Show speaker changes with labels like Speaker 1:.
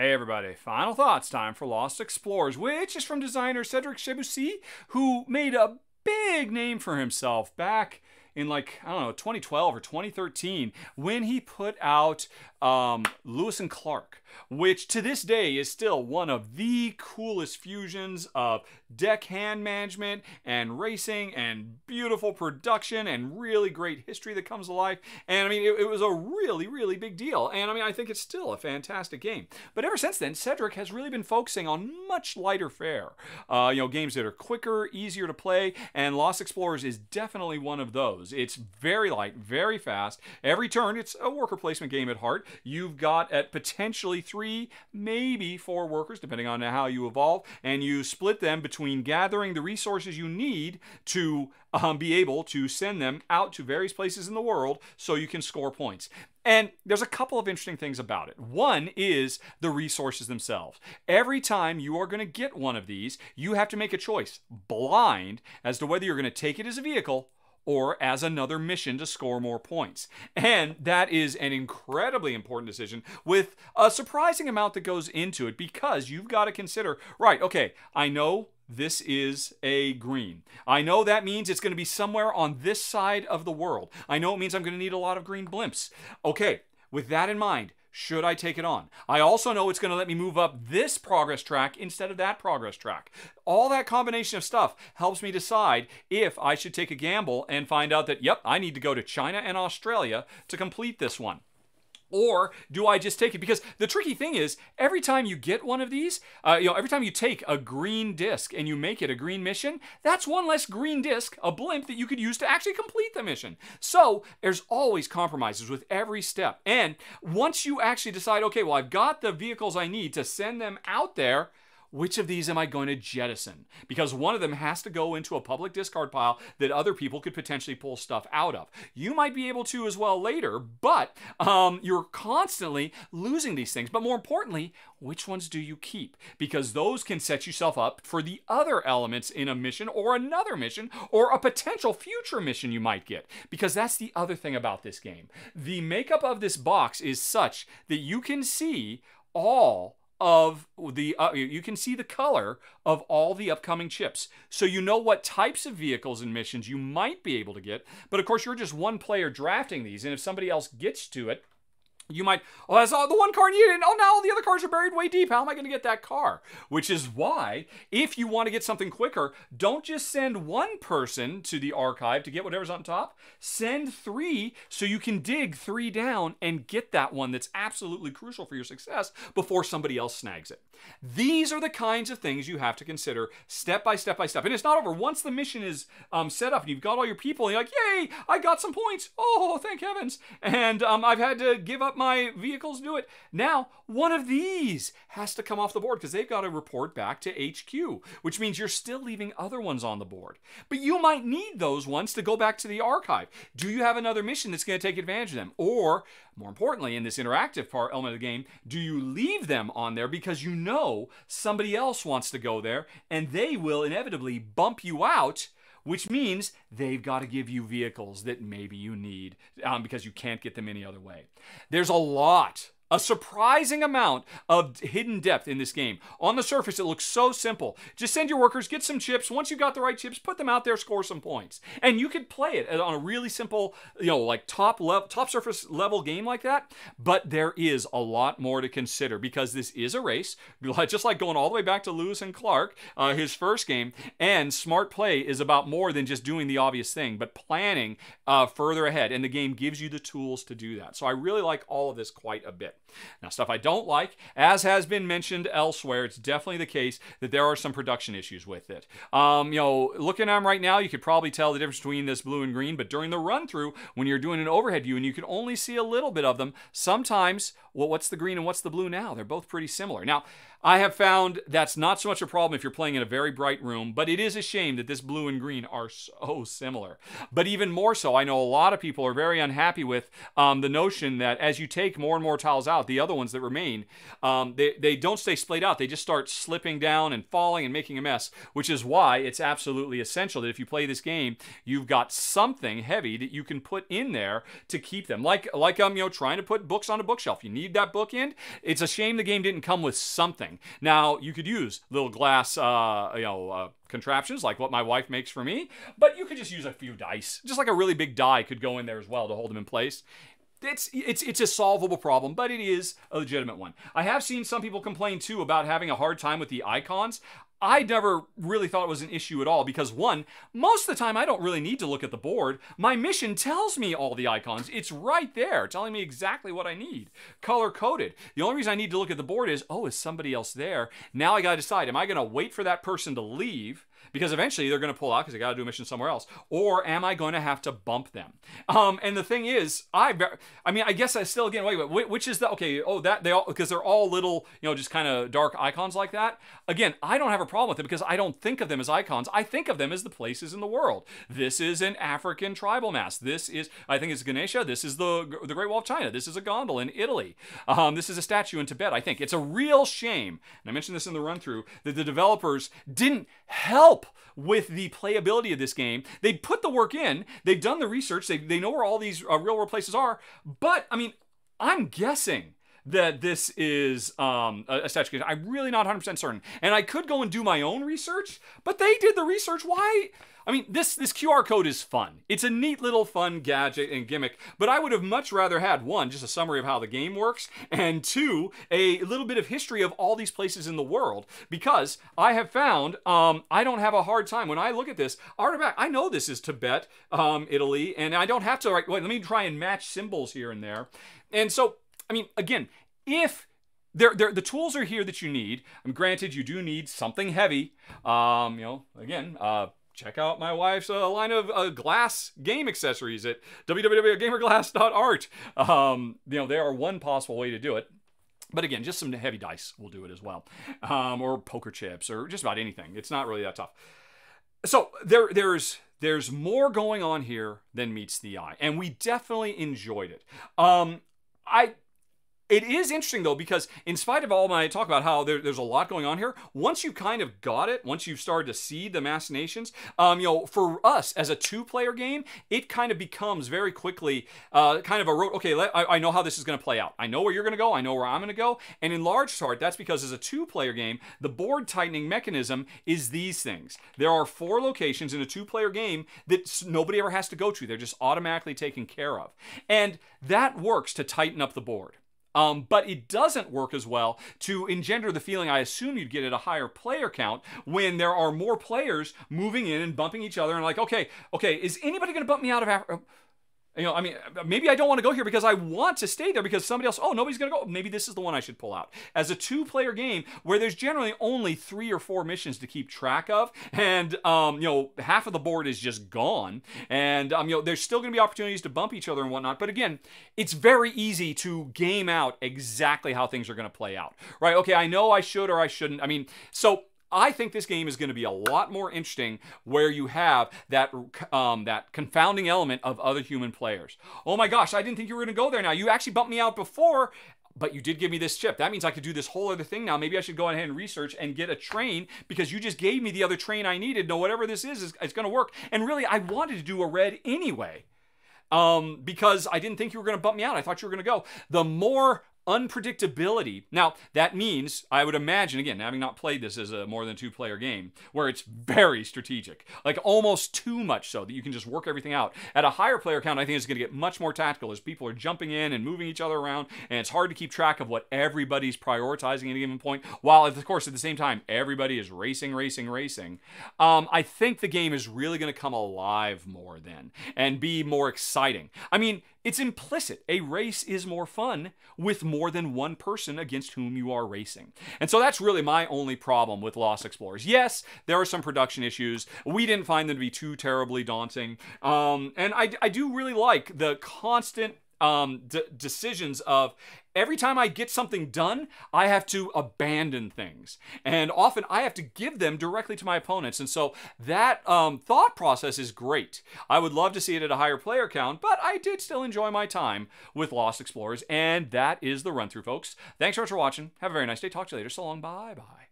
Speaker 1: Hey everybody, final thoughts. Time for Lost Explorers, which is from designer Cedric Chaboussit, who made a big name for himself back in like, I don't know, 2012 or 2013 when he put out um, Lewis and Clark, which to this day is still one of the coolest fusions of deck hand management and racing and beautiful production and really great history that comes alive. And I mean, it, it was a really, really big deal. And I mean, I think it's still a fantastic game. But ever since then, Cedric has really been focusing on much lighter fare. Uh, you know, games that are quicker, easier to play, and Lost Explorers is definitely one of those. It's very light, very fast. Every turn, it's a worker placement game at heart. You've got at potentially three, maybe four workers, depending on how you evolve, and you split them between gathering the resources you need to um, be able to send them out to various places in the world so you can score points. And there's a couple of interesting things about it. One is the resources themselves. Every time you are going to get one of these, you have to make a choice, blind, as to whether you're going to take it as a vehicle or as another mission to score more points. And that is an incredibly important decision with a surprising amount that goes into it because you've got to consider right, okay, I know this is a green. I know that means it's going to be somewhere on this side of the world. I know it means I'm going to need a lot of green blimps. Okay, with that in mind, should I take it on? I also know it's going to let me move up this progress track instead of that progress track. All that combination of stuff helps me decide if I should take a gamble and find out that, yep, I need to go to China and Australia to complete this one. Or do I just take it? Because the tricky thing is, every time you get one of these, uh, you know, every time you take a green disc and you make it a green mission, that's one less green disc, a blimp that you could use to actually complete the mission. So there's always compromises with every step. And once you actually decide, okay, well, I've got the vehicles I need to send them out there, which of these am I going to jettison? Because one of them has to go into a public discard pile that other people could potentially pull stuff out of. You might be able to as well later, but um, you're constantly losing these things. But more importantly, which ones do you keep? Because those can set yourself up for the other elements in a mission or another mission or a potential future mission you might get. Because that's the other thing about this game. The makeup of this box is such that you can see all of the uh, you can see the color of all the upcoming chips. So you know what types of vehicles and missions you might be able to get but of course you're just one player drafting these and if somebody else gets to it you might, oh, that's all the one car needed. And, oh, now all the other cars are buried way deep. How am I going to get that car? Which is why, if you want to get something quicker, don't just send one person to the archive to get whatever's on top. Send three so you can dig three down and get that one that's absolutely crucial for your success before somebody else snags it. These are the kinds of things you have to consider step by step by step. And it's not over. Once the mission is um, set up and you've got all your people, and you're like, yay, I got some points. Oh, thank heavens. And um, I've had to give up my vehicles do it. Now, one of these has to come off the board because they've got to report back to HQ, which means you're still leaving other ones on the board. But you might need those ones to go back to the archive. Do you have another mission that's going to take advantage of them? Or, more importantly, in this interactive part element of the game, do you leave them on there because you know somebody else wants to go there and they will inevitably bump you out? Which means they've got to give you vehicles that maybe you need um, because you can't get them any other way. There's a lot a surprising amount of hidden depth in this game. On the surface, it looks so simple. Just send your workers, get some chips. Once you've got the right chips, put them out there, score some points. And you could play it on a really simple, you know, like top level, top surface level game like that. But there is a lot more to consider because this is a race, just like going all the way back to Lewis and Clark, uh, his first game. And smart play is about more than just doing the obvious thing, but planning uh, further ahead. And the game gives you the tools to do that. So I really like all of this quite a bit. Now, stuff I don't like, as has been mentioned elsewhere, it's definitely the case that there are some production issues with it. Um, you know, looking at them right now, you could probably tell the difference between this blue and green, but during the run through, when you're doing an overhead view and you can only see a little bit of them, sometimes, well, what's the green and what's the blue now? They're both pretty similar. Now, I have found that's not so much a problem if you're playing in a very bright room, but it is a shame that this blue and green are so similar. But even more so, I know a lot of people are very unhappy with um, the notion that as you take more and more tiles out, the other ones that remain, um, they, they don't stay splayed out. They just start slipping down and falling and making a mess, which is why it's absolutely essential that if you play this game, you've got something heavy that you can put in there to keep them. Like, like um, you know, trying to put books on a bookshelf. You need that bookend. It's a shame the game didn't come with something. Now, you could use little glass, uh, you know, uh, contraptions like what my wife makes for me, but you could just use a few dice. Just like a really big die could go in there as well to hold them in place. It's it's it's a solvable problem, but it is a legitimate one. I have seen some people complain too about having a hard time with the icons. I never really thought it was an issue at all because one, most of the time I don't really need to look at the board. My mission tells me all the icons. It's right there, telling me exactly what I need. Color coded. The only reason I need to look at the board is, oh, is somebody else there? Now I got to decide, am I going to wait for that person to leave? because eventually they're going to pull out because they got to do a mission somewhere else. Or am I going to have to bump them? Um, and the thing is, I, I mean, I guess I still again wait, wait, which is the okay? Oh, that they all because they're all little, you know, just kind of dark icons like that. Again, I don't have a problem with it because I don't think of them as icons. I think of them as the places in the world. This is an African tribal mask. This is, I think, it's Ganesha. This is the the Great Wall of China. This is a gondola in Italy. Um, this is a statue in Tibet. I think it's a real shame, and I mentioned this in the run through that the developers didn't help with the playability of this game. They put the work in, they've done the research, they, they know where all these uh, real world places are, but I mean, I'm guessing that this is um, a, a statue. I'm really not 100% certain. And I could go and do my own research, but they did the research. Why? I mean, this this QR code is fun. It's a neat little fun gadget and gimmick, but I would have much rather had one, just a summary of how the game works, and two, a little bit of history of all these places in the world. Because I have found um, I don't have a hard time when I look at this artifact. I know this is Tibet, um, Italy, and I don't have to. Like, wait, let me try and match symbols here and there. And so, I mean, again, if the tools are here that you need. I'm granted you do need something heavy. Um, you know, again, uh, check out my wife's uh, line of uh, glass game accessories at www.gamerglass.art. Um, you know, they are one possible way to do it. But again, just some heavy dice will do it as well, um, or poker chips, or just about anything. It's not really that tough. So there, there's there's more going on here than meets the eye, and we definitely enjoyed it. Um, I it is interesting though because in spite of all my talk about how there, there's a lot going on here, once you kind of got it, once you've started to see the machinations, um, you know, for us as a two-player game, it kind of becomes very quickly uh, kind of a road. Okay, let, I, I know how this is going to play out. I know where you're going to go. I know where I'm going to go. And in large part, that's because as a two-player game, the board tightening mechanism is these things. There are four locations in a two-player game that nobody ever has to go to. They're just automatically taken care of, and that works to tighten up the board. Um, but it doesn't work as well to engender the feeling I assume you'd get at a higher player count when there are more players moving in and bumping each other and like, okay, okay, is anybody going to bump me out of Africa? You know, I mean, maybe I don't want to go here because I want to stay there because somebody else, oh, nobody's going to go. Maybe this is the one I should pull out. As a two player game where there's generally only three or four missions to keep track of, and, um, you know, half of the board is just gone, and, um, you know, there's still going to be opportunities to bump each other and whatnot. But again, it's very easy to game out exactly how things are going to play out, right? Okay, I know I should or I shouldn't. I mean, so I think this game is going to be a lot more interesting where you have that um, that confounding element of other human players. Oh my gosh, I didn't think you were going to go there now. You actually bumped me out before, but you did give me this chip. That means I could do this whole other thing now. Maybe I should go ahead and research and get a train because you just gave me the other train I needed. No, whatever this is, is it's going to work. And really, I wanted to do a red anyway um, because I didn't think you were going to bump me out. I thought you were going to go. The more unpredictability. Now, that means, I would imagine, again, having not played this as a more than two player game, where it's very strategic, like almost too much so that you can just work everything out. At a higher player count, I think it's going to get much more tactical as people are jumping in and moving each other around, and it's hard to keep track of what everybody's prioritizing at a given point, while, of course, at the same time, everybody is racing, racing, racing. Um, I think the game is really going to come alive more then and be more exciting. I mean, it's implicit. A race is more fun with more than one person against whom you are racing. And so that's really my only problem with Lost Explorers. Yes, there are some production issues. We didn't find them to be too terribly daunting. Um, and I, I do really like the constant um, d- decisions of every time I get something done, I have to abandon things. And often I have to give them directly to my opponents. And so that um, thought process is great. I would love to see it at a higher player count, but I did still enjoy my time with Lost Explorers. And that is the run through, folks. Thanks so much for watching. Have a very nice day. Talk to you later. So long. Bye bye.